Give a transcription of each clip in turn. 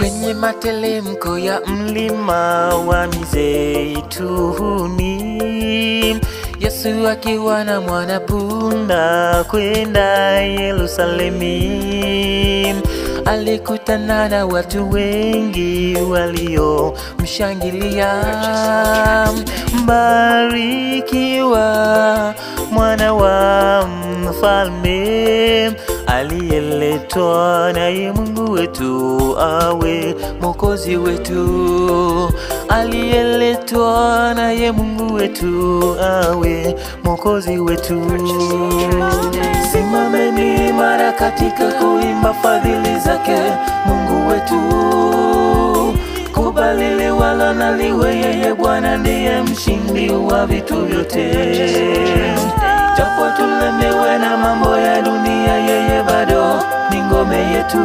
kwenye matelemko ya mlima wa Mizeituni, Yesu akiwa na mwana punda kwenda yerusalemi alikutana na watu wengi waliomshangilia. Mbarikiwa mwana wa mfalme aliyeletwa naye Mungu wetu awe mwokozi wetu, aliyeletwa naye Mungu wetu awe mwokozi wetu. Simameni imara katika kuimba fadhili zake Mungu wetu, kubalili wala na liwe, yeye Bwana ndiye mshindi wa vitu vyote. Yetu,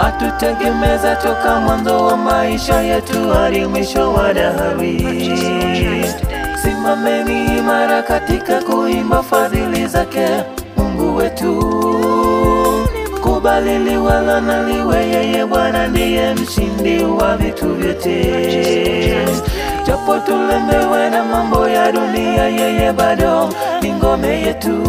atutegemeza toka mwanzo wa maisha yetu hadi mwisho wa dahari. Simameni imara katika kuimba fadhili zake Mungu wetu, kubali wala naliwe, yeye Bwana ndiye mshindi wa vitu vyote. Japo tulemewe na mambo ya dunia, yeye bado ni ngome yetu,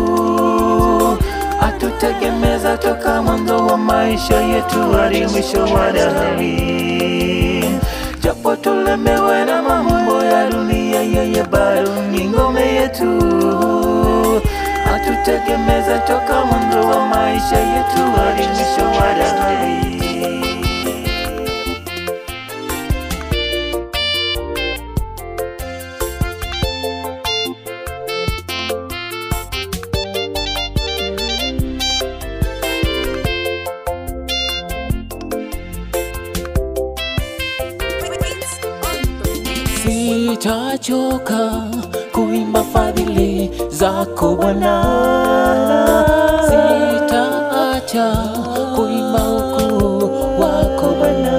atutegemeza toka mwanzo wa maisha yetu hadi mwisho wa dahari. Japo tulemewe na mambo ya dunia, yeye bado ni ngome yetu, atutegemeza toka mwanzo wa maisha yetu hadi mwisho wa dahari. Sitachoka kuimba fadhili zako Bwana, sitaacha kuimba ukuu wako Bwana,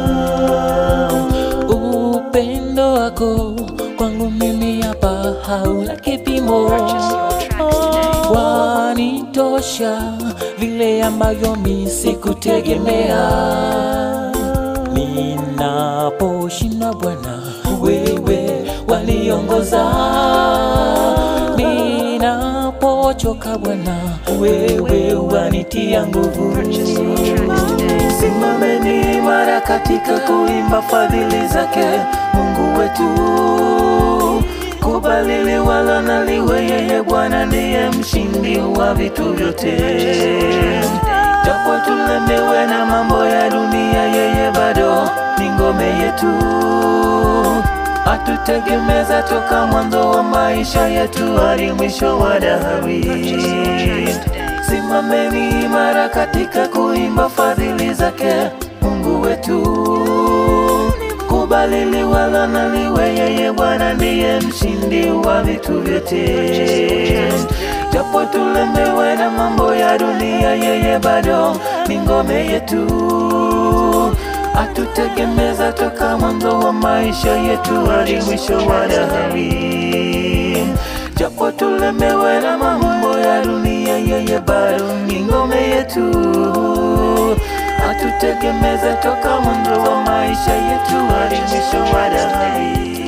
upendo wako kwangu mimi hapa hauna kipimo, wanitosha vile ambavyo mi sikutegemea. Ninaposhinda Bwana, wewe waliongoza. Ninapochoka Bwana, wewe wanitia nguvu. Simameni imara katika kuimba fadhili zake Mungu wetu, kubali liwalo na liwe, yeye Bwana ndiye mshindi wa vitu vyote. Atutegemeza toka mwanzo wa maisha yetu hadi mwisho wa dahari. Simameni imara katika kuimba fadhili zake Mungu wetu, kubali wala na liwe, yeye Bwana ndiye mshindi wa vitu vyote. Japo tulemewe na mambo ya dunia, yeye bado ni ngome yetu, atutegemeza toka mwanzo wa maisha yetu hadi mwisho wa dahari. Japo tulemewe na mambo ya dunia, yeye bado ni ngome yetu, atutegemeza toka mwanzo wa maisha yetu hadi mwisho wa dahari.